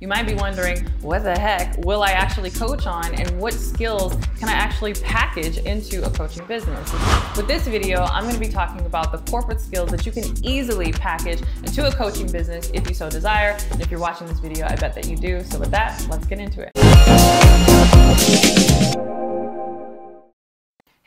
You might be wondering, what the heck will I actually coach on and what skills can I actually package into a coaching business? With this video, I'm gonna be talking about the corporate skills that you can easily package into a coaching business if you so desire. And if you're watching this video, I bet that you do. So with that, let's get into it.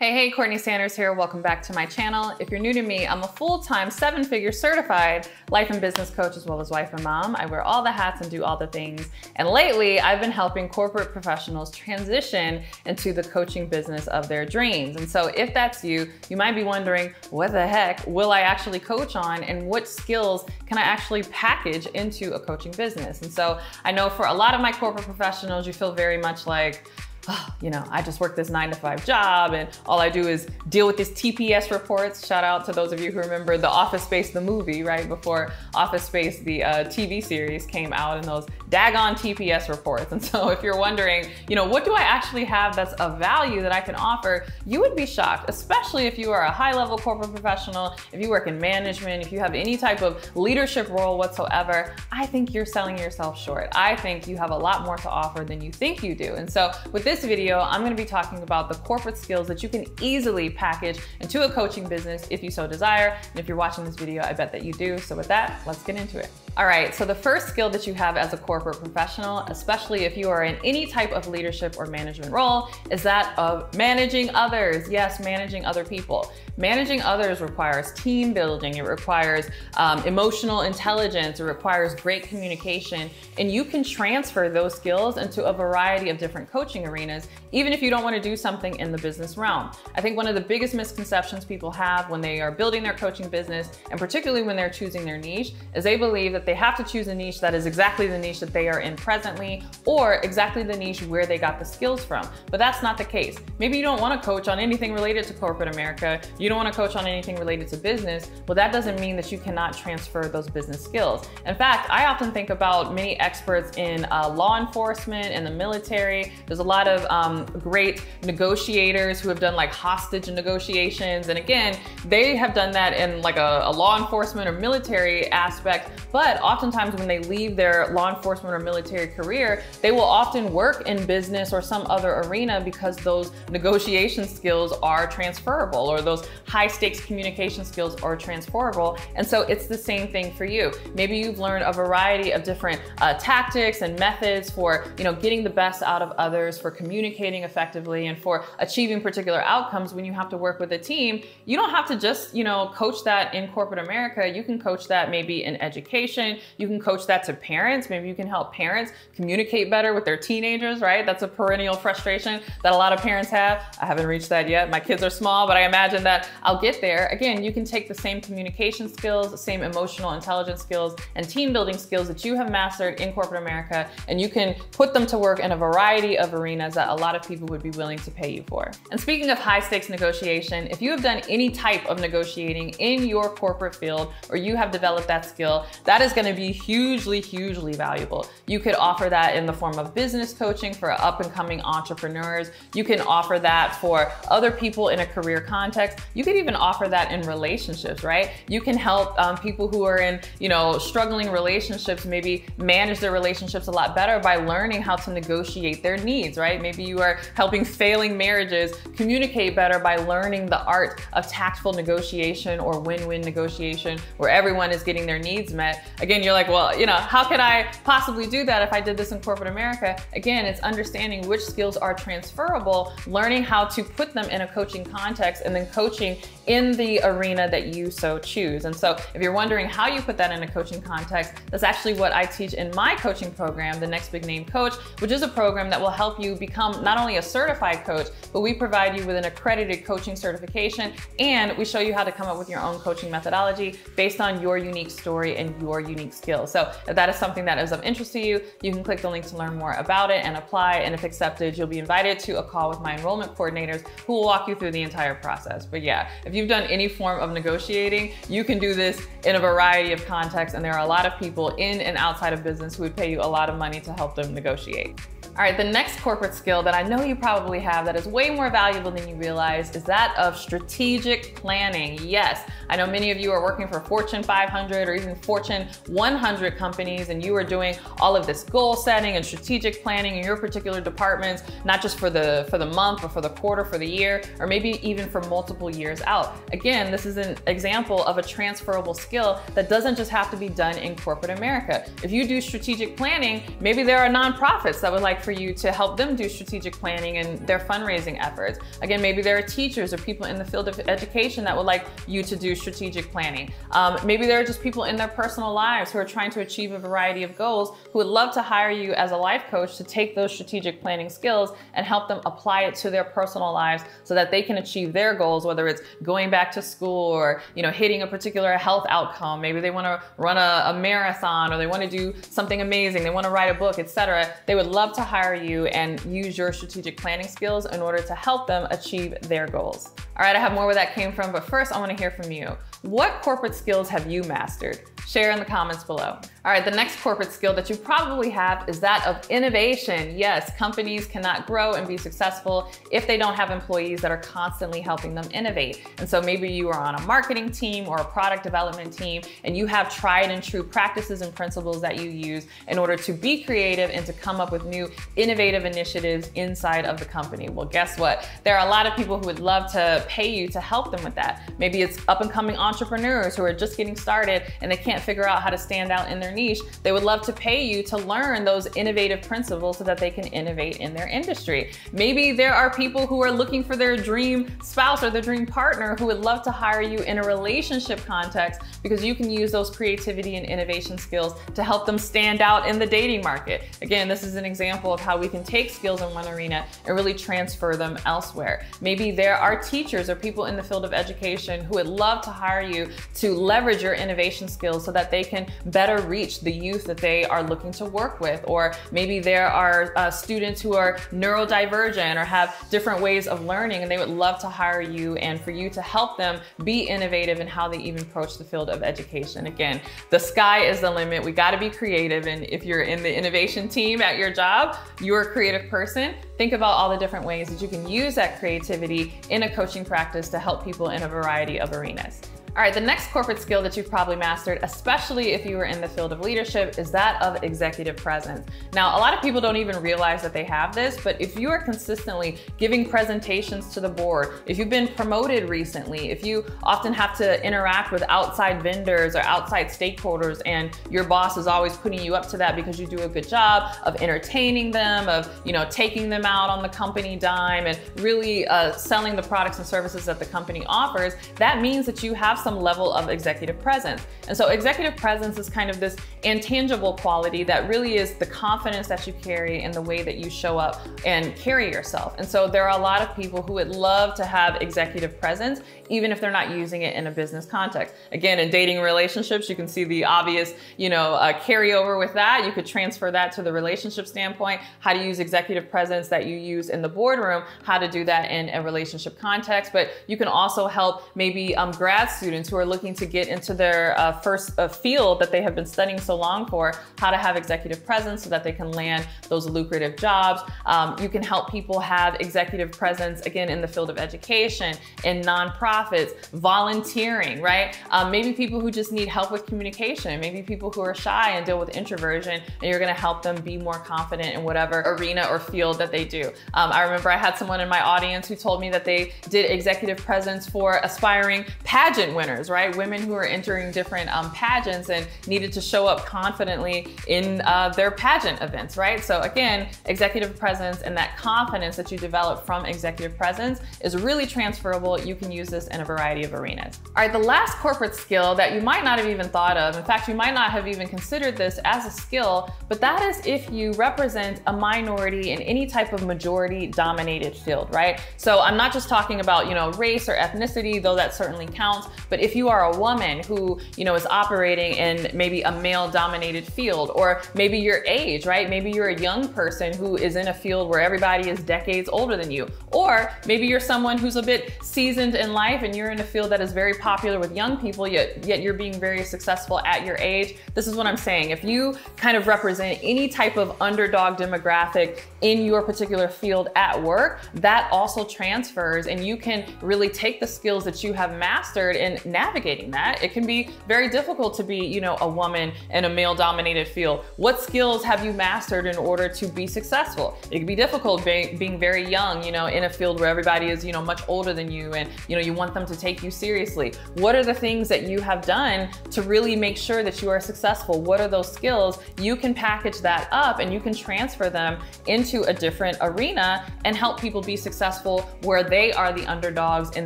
Hey, hey, Courtney Sanders here. Welcome back to my channel. If you're new to me, I'm a full-time seven-figure certified life and business coach as well as wife and mom. I wear all the hats and do all the things. And lately, I've been helping corporate professionals transition into the coaching business of their dreams. And so if that's you, you might be wondering, what the heck will I actually coach on and what skills can I actually package into a coaching business? And so I know for a lot of my corporate professionals, you feel very much like, oh, you know, I just work this nine to five job and all I do is deal with these TPS reports. Shout out to those of you who remember the Office Space, the movie, right? Before Office Space, the uh, TV series came out and those daggone TPS reports. And so if you're wondering, you know, what do I actually have that's of value that I can offer? You would be shocked, especially if you are a high level corporate professional, if you work in management, if you have any type of leadership role whatsoever, I think you're selling yourself short. I think you have a lot more to offer than you think you do. And so with this video, I'm gonna be talking about the corporate skills that you can easily package into a coaching business if you so desire. And if you're watching this video, I bet that you do. So with that, let's get into it. All right, so the first skill that you have as a corporate professional, especially if you are in any type of leadership or management role, is that of managing others. Yes, managing other people. Managing others requires team building, it requires um, emotional intelligence, it requires great communication, and you can transfer those skills into a variety of different coaching arenas, even if you don't want to do something in the business realm. I think one of the biggest misconceptions people have when they are building their coaching business, and particularly when they're choosing their niche, is they believe that they have to choose a niche that is exactly the niche that they are in presently or exactly the niche where they got the skills from. But that's not the case. Maybe you don't want to coach on anything related to corporate America. You don't want to coach on anything related to business. Well, that doesn't mean that you cannot transfer those business skills. In fact, I often think about many experts in uh, law enforcement and the military. There's a lot of um, great negotiators who have done like hostage negotiations. And again, they have done that in like a, a law enforcement or military aspect, but but oftentimes when they leave their law enforcement or military career, they will often work in business or some other arena because those negotiation skills are transferable or those high stakes communication skills are transferable. And so it's the same thing for you. Maybe you've learned a variety of different uh, tactics and methods for, you know, getting the best out of others, for communicating effectively and for achieving particular outcomes when you have to work with a team. You don't have to just, you know, coach that in corporate America. You can coach that maybe in education you can coach that to parents. Maybe you can help parents communicate better with their teenagers, right? That's a perennial frustration that a lot of parents have. I haven't reached that yet. My kids are small, but I imagine that I'll get there. Again, you can take the same communication skills, the same emotional intelligence skills, and team building skills that you have mastered in corporate America, and you can put them to work in a variety of arenas that a lot of people would be willing to pay you for. And speaking of high stakes negotiation, if you have done any type of negotiating in your corporate field or you have developed that skill, that is gonna be hugely, hugely valuable. You could offer that in the form of business coaching for up and coming entrepreneurs. You can offer that for other people in a career context. You could even offer that in relationships, right? You can help um, people who are in, you know, struggling relationships maybe manage their relationships a lot better by learning how to negotiate their needs, right? Maybe you are helping failing marriages communicate better by learning the art of tactful negotiation or win-win negotiation where everyone is getting their needs met again, you're like, well, you know, how can I possibly do that if I did this in corporate America? Again, it's understanding which skills are transferable, learning how to put them in a coaching context, and then coaching in the arena that you so choose. And so if you're wondering how you put that in a coaching context, that's actually what I teach in my coaching program, the Next Big Name Coach, which is a program that will help you become not only a certified coach, but we provide you with an accredited coaching certification and we show you how to come up with your own coaching methodology based on your unique story and your unique skills. So if that is something that is of interest to you, you can click the link to learn more about it and apply. And if accepted, you'll be invited to a call with my enrollment coordinators who will walk you through the entire process. But yeah, if you've done any form of negotiating, you can do this in a variety of contexts. And there are a lot of people in and outside of business who would pay you a lot of money to help them negotiate. All right, the next corporate skill that I know you probably have that is way more valuable than you realize is that of strategic planning. Yes, I know many of you are working for Fortune 500 or even Fortune 100 companies and you are doing all of this goal setting and strategic planning in your particular departments, not just for the for the month, but for the quarter, for the year, or maybe even for multiple years out. Again, this is an example of a transferable skill that doesn't just have to be done in corporate America. If you do strategic planning, maybe there are nonprofits that would like for you to help them do strategic planning and their fundraising efforts. Again, maybe there are teachers or people in the field of education that would like you to do strategic planning. Um, maybe there are just people in their personal lives who are trying to achieve a variety of goals who would love to hire you as a life coach to take those strategic planning skills and help them apply it to their personal lives so that they can achieve their goals, whether it's going back to school or you know hitting a particular health outcome. Maybe they want to run a, a marathon or they want to do something amazing. They want to write a book, etc. They would love to hire you and use your strategic planning skills in order to help them achieve their goals. All right, I have more where that came from, but first I want to hear from you. What corporate skills have you mastered? Share in the comments below. All right, the next corporate skill that you probably have is that of innovation. Yes, companies cannot grow and be successful if they don't have employees that are constantly helping them innovate. And so maybe you are on a marketing team or a product development team and you have tried and true practices and principles that you use in order to be creative and to come up with new innovative initiatives inside of the company. Well, guess what? There are a lot of people who would love to pay you to help them with that. Maybe it's up and coming entrepreneurs who are just getting started and they can't can't figure out how to stand out in their niche, they would love to pay you to learn those innovative principles so that they can innovate in their industry. Maybe there are people who are looking for their dream spouse or their dream partner who would love to hire you in a relationship context because you can use those creativity and innovation skills to help them stand out in the dating market. Again, this is an example of how we can take skills in one arena and really transfer them elsewhere. Maybe there are teachers or people in the field of education who would love to hire you to leverage your innovation skills so that they can better reach the youth that they are looking to work with. Or maybe there are uh, students who are neurodivergent or have different ways of learning and they would love to hire you and for you to help them be innovative in how they even approach the field of education. Again, the sky is the limit. We got to be creative. And if you're in the innovation team at your job, you're a creative person. Think about all the different ways that you can use that creativity in a coaching practice to help people in a variety of arenas. All right, the next corporate skill that you've probably mastered, especially if you were in the field of leadership, is that of executive presence. Now, a lot of people don't even realize that they have this, but if you are consistently giving presentations to the board, if you've been promoted recently, if you often have to interact with outside vendors or outside stakeholders and your boss is always putting you up to that because you do a good job of entertaining them, of you know taking them out on the company dime and really uh, selling the products and services that the company offers, that means that you have some level of executive presence. And so executive presence is kind of this intangible quality that really is the confidence that you carry in the way that you show up and carry yourself. And so there are a lot of people who would love to have executive presence, even if they're not using it in a business context. Again, in dating relationships, you can see the obvious, you know, uh, carryover with that. You could transfer that to the relationship standpoint, how to use executive presence that you use in the boardroom, how to do that in a relationship context. But you can also help maybe um, grad students students who are looking to get into their uh, first uh, field that they have been studying so long for, how to have executive presence so that they can land those lucrative jobs. Um, you can help people have executive presence, again, in the field of education, in nonprofits, volunteering, right? Um, maybe people who just need help with communication, maybe people who are shy and deal with introversion, and you're gonna help them be more confident in whatever arena or field that they do. Um, I remember I had someone in my audience who told me that they did executive presence for aspiring pageant winners, right? Women who are entering different um, pageants and needed to show up confidently in uh, their pageant events, right? So again, executive presence and that confidence that you develop from executive presence is really transferable. You can use this in a variety of arenas. All right, the last corporate skill that you might not have even thought of, in fact, you might not have even considered this as a skill, but that is if you represent a minority in any type of majority dominated field, right? So I'm not just talking about, you know, race or ethnicity, though that certainly counts, But if you are a woman who, you know, is operating in maybe a male dominated field, or maybe your age, right? Maybe you're a young person who is in a field where everybody is decades older than you. Or maybe you're someone who's a bit seasoned in life and you're in a field that is very popular with young people, yet, yet you're being very successful at your age. This is what I'm saying. If you kind of represent any type of underdog demographic in your particular field at work, that also transfers and you can really take the skills that you have mastered in navigating that. It can be very difficult to be, you know, a woman in a male dominated field. What skills have you mastered in order to be successful? It can be difficult being, being very young, you know, in a field where everybody is, you know, much older than you and, you know, you want them to take you seriously. What are the things that you have done to really make sure that you are successful? What are those skills? You can package that up and you can transfer them into a different arena and help people be successful where they are the underdogs in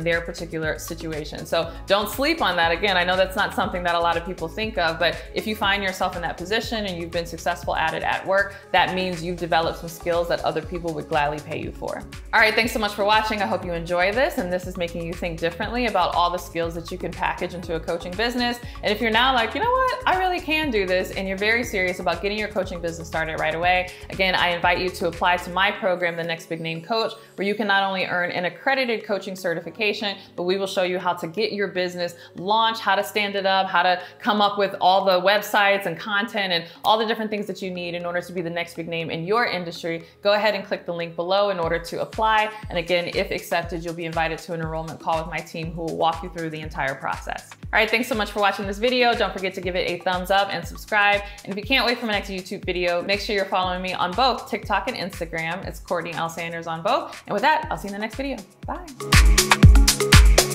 their particular situation. So don't sleep on that. Again, I know that's not something that a lot of people think of, but if you find yourself in that position and you've been successful at it at work, that means you've developed some skills that other people would gladly pay you for. All right, thanks so much for watching. I hope you enjoy this and this is making you think differently about all the skills that you can package into a coaching business. And if you're now like, you know what, I really can do this and you're very serious about getting your coaching business started right away, again, I invite you to apply to my program, The Next Big Name Coach, where you can not only earn an accredited coaching certification, but we will show you how to get your business launched, how to stand it up, how to come up with all the websites and content and all the different things that you need in order to be the next big name in your industry. Go ahead and click the link below in order to apply. And again, if accepted, you'll be invited to an enrollment call with my team who will walk you through the entire process. All right, thanks so much for watching this video. Don't forget to give it a thumbs up and subscribe. And if you can't wait for my next YouTube video, make sure you're following me on both TikTok and Instagram. It's Courtney L. Sanders on both. And with that, I'll see you in the next video. Bye.